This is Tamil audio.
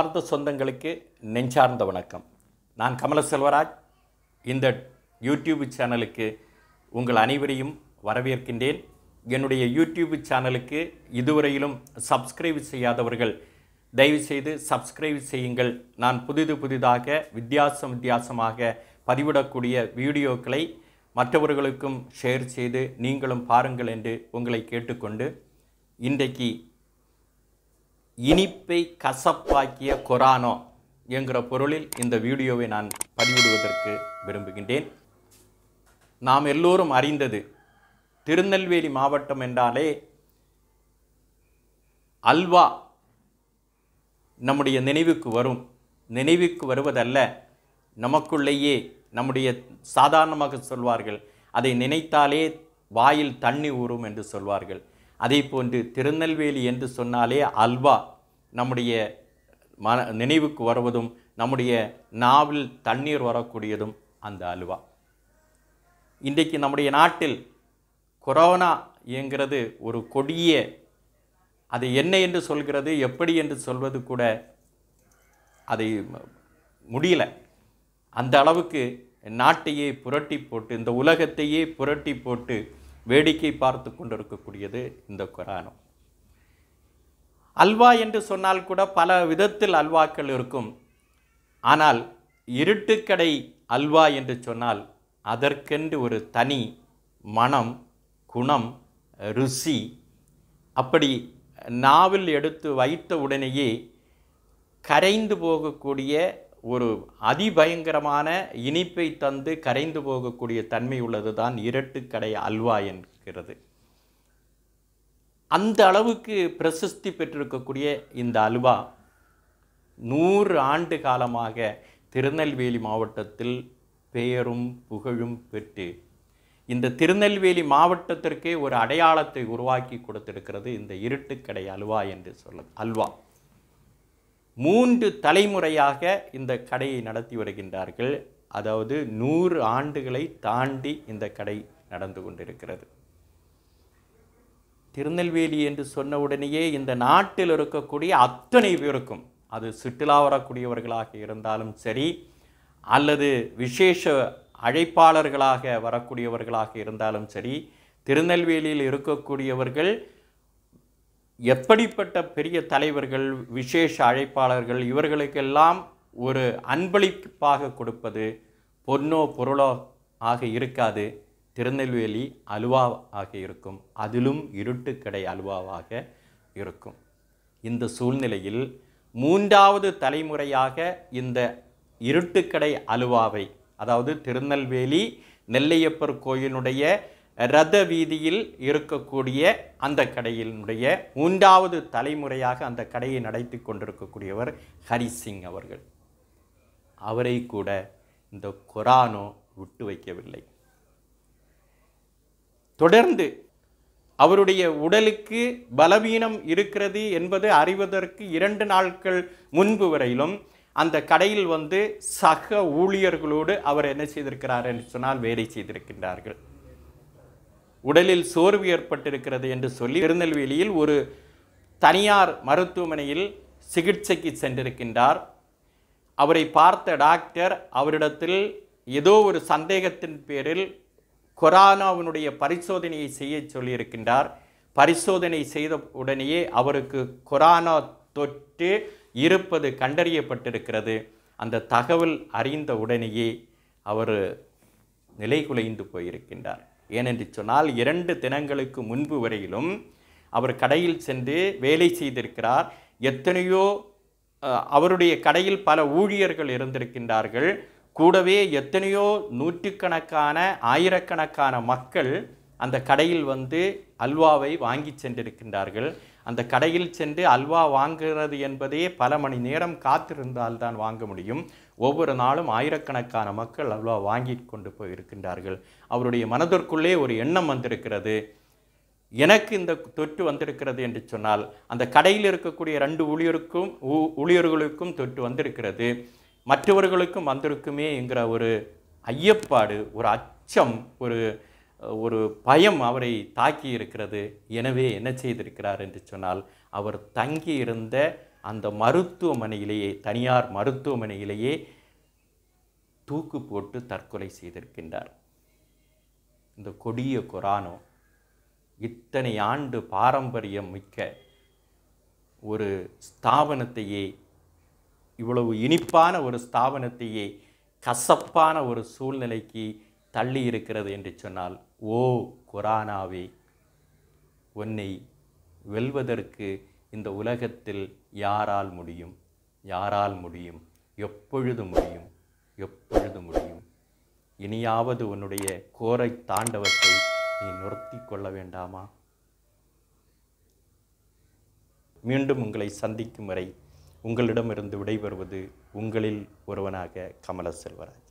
அன்பார்ந்த சொந்தங்களுக்கு நெஞ்சார்ந்த வணக்கம். நான் கமல செல்வராஜ் இந்த யூடியூப் சேனலுக்கு உங்கள் அனைவரையும் வரவேற்கின்றேன். என்னுடைய யூடியூப் சேனலுக்கு இதுவரையிலும் சப்ஸ்கிரைப் செய்யாதவர்கள் தயவுசெய்து சப்ஸ்கிரைப் செய்யுங்கள். நான் புதிது புதிதாக வித்தியாசம் வித்தியாசமாக பதிவிடக்கூடிய வீடியோக்களை மற்றவர்களுக்கும் ஷேர் செய்து நீங்களும் பாருங்கள் என்று உங்களை கேட்டுக்கொண்டு இன்றைக்கு இனிப்பை கசப்பாக்கிய கொரானோ என்கிற பொருளில் இந்த வீடியோவை நான் பதிவிடுவதற்கு விரும்புகின்றேன். நாம் எல்லோரும் அறிந்தது திருநெல்வேலி மாவட்டம் என்றாலே அல்வா நம்முடைய நினைவுக்கு வரும். நினைவுக்கு வருவதல்ல நமக்குள்ளேயே நம்முடைய சாதாரணமாக சொல்வார்கள் அதை நினைத்தாலே வாயில் தண்ணி ஊறும் என்று சொல்வார்கள். அதே போன்று திருநெல்வேலி என்று சொன்னாலே அல்வா நம்முடைய மன நினைவுக்கு வருவதும் நம்முடைய நாவில் தண்ணீர் வரக்கூடியதும் அந்த அல்வா. இன்றைக்கு நம்முடைய நாட்டில் கொரோனா என்கிறது ஒரு கொடிய அது என்ன என்று சொல்கிறது எப்படி என்று சொல்வது கூட அதை முடியல. அந்த அளவுக்கு நாட்டையே புரட்டி போட்டு இந்த உலகத்தையே புரட்டி போட்டு வேடிக்கை பார்த்து கொண்டிருக்கக்கூடியது இந்த குரானும் அல்வா என்று சொன்னால் கூட பல விதத்தில் அல்வாக்கள் இருக்கும். ஆனால் இருட்டுக்கடை அல்வா என்று சொன்னால் அதற்கென்று ஒரு தனி மனம் குணம் ருசி அப்படி நாவில் எடுத்து வைத்த உடனேயே கரைந்து போகக்கூடிய ஒரு அதிபயங்கரமான இனிப்பை தந்து கரைந்து போகக்கூடிய தன்மை உள்ளது தான் இரட்டுக்கடை அல்வா என்கிறது. அந்த அளவுக்கு பிரசித்தி பெற்றிருக்கக்கூடிய இந்த அல்வா நூறு ஆண்டு காலமாக திருநெல்வேலி மாவட்டத்தில் பெயரும் புகழும் பெற்று இந்த திருநெல்வேலி மாவட்டத்திற்கே ஒரு அடையாளத்தை உருவாக்கி கொடுத்திருக்கிறது இந்த இருட்டுக்கடை அல்வா என்று சொல்ல அல்வா. மூன்று தலைமுறையாக இந்த கடையை நடத்தி வருகின்றார்கள். அதாவது நூறு ஆண்டுகளை தாண்டி இந்த கடை நடந்து கொண்டிருக்கிறது. திருநெல்வேலி என்று சொன்ன உடனேயே இந்த நாட்டில் இருக்கக்கூடிய அத்தனை பேருக்கும் அது சுற்றுலா வரக்கூடியவர்களாக இருந்தாலும் சரி அல்லது விசேஷ அழைப்பாளர்களாக வரக்கூடியவர்களாக இருந்தாலும் சரி திருநெல்வேலியில் இருக்கக்கூடியவர்கள் எப்படிப்பட்ட பெரிய தலைவர்கள் விசேஷ அழைப்பாளர்கள் இவர்களுக்கெல்லாம் ஒரு அன்பளிப்பாக கொடுப்பது பொன்னோ பொருளோ ஆக இருக்காது. திருநெல்வேலி அலுவாவாக ஆக இருக்கும். அதிலும் இருட்டுக்கடை அலுவாவாக இருக்கும். இந்த சூழ்நிலையில் மூன்றாவது தலைமுறையாக இந்த இருட்டுக்கடை அலுவாவை அதாவது திருநெல்வேலி நெல்லையப்பர் கோயிலுடைய ரத வீதியில் இருக்கக்கூடிய அந்த கடையினுடைய மூன்றாவது தலைமுறையாக அந்த கடையை நடத்தி கொண்டிருக்கக்கூடியவர் ஹரிசிங் அவர்கள். அவரை கூட இந்த கொரானோ விட்டு வைக்கவில்லை. தொடர்ந்து அவருடைய உடலுக்கு பலவீனம் இருக்கிறது என்பது அறிவதற்கு இரண்டு நாட்கள் முன்பு வரையிலும் அந்த கடையில் வந்து சக ஊழியர்களோடு அவர் என்ன செய்திருக்கிறார் என்று சொன்னால் வேலை செய்திருக்கின்றார்கள். உடலில் சோர்வு ஏற்பட்டிருக்கிறது என்று சொல்லி திருநெல்வேலியில் ஒரு தனியார் மருத்துவமனையில் சிகிச்சைக்கு சென்றிருக்கின்றார். அவரை பார்த்த டாக்டர் அவரிடத்தில் ஏதோ ஒரு சந்தேகத்தின் பேரில் கொரோனாவினுடைய பரிசோதனையை செய்ய சொல்லியிருக்கின்றார். பரிசோதனை செய்த உடனேயே அவருக்கு கொரோனா தொற்று இருப்பது கண்டறியப்பட்டிருக்கிறது. அந்த தகவல் அறிந்த உடனேயே அவர் நிலைகுலைந்து போயிருக்கின்றார். ஏனென்று சொன்னால் இரண்டு தினங்களுக்கு முன்பு வரையிலும் அவர் கடையில் சென்று வேலை செய்திருக்கிறார். எத்தனையோ அவருடைய கடையில் பல ஊழியர்கள் இருந்திருக்கின்றார்கள். கூடவே எத்தனையோ நூற்றுக்கணக்கான ஆயிரக்கணக்கான மக்கள் அந்த கடையில் வந்து அல்வாவை வாங்கி சென்றிருக்கின்றார்கள். அந்த கடையில் சென்று அல்வா வாங்குகிறது என்பதே பல மணி நேரம் காத்திருந்தால் தான் வாங்க முடியும். ஒவ்வொரு நாளும் ஆயிரக்கணக்கான மக்கள் அல்வா வாங்கி கொண்டு போயிருக்கின்றார்கள் அவருடைய மனதிற்குள்ளே ஒரு எண்ணம் வந்திருக்கிறது. எனக்கு இந்த தொற்று வந்திருக்கிறது என்று சொன்னால் அந்த கடையில் இருக்கக்கூடிய ரெண்டு ஊழியருக்கும் ஊழியர்களுக்கும் தொற்று வந்திருக்கிறது. மற்றவர்களுக்கும் வந்திருக்குமே என்கிற ஒரு ஐயப்பாடு ஒரு அச்சம் ஒரு ஒரு பயம் அவரை தாக்கி இருக்கிறது. எனவே என்ன செய்திருக்கிறார் என்று சொன்னால் அவர் தங்கி இருந்த அந்த மருத்துவமனையிலேயே தனியார் மருத்துவமனையிலேயே தூக்கு போட்டு தற்கொலை செய்திருக்கின்றார். இந்த கொடிய குரானோ இத்தனை ஆண்டு பாரம்பரியம் மிக்க ஒரு ஸ்தாபனத்தையே இவ்வளவு இனிப்பான ஒரு ஸ்தாபனத்தையே கசப்பான ஒரு சூழ்நிலைக்கு தள்ளி இருக்கிறது என்று சொன்னால் ஓ குரானாவே உன்னை வெல்வதற்கு இந்த உலகத்தில் யாரால் முடியும்? யாரால் முடியும்? எப்பொழுது முடியும்? எப்பொழுது முடியும்? இனியாவது உன்னுடைய கோரை தாண்டவத்தை நீ நிறுத்தி கொள்ள வேண்டாமா? மீண்டும் உங்களை சந்திக்கும் வரை உங்களிடமிருந்து விடைபெறுவது உங்களில் ஒருவனாக கமல செல்வராஜ்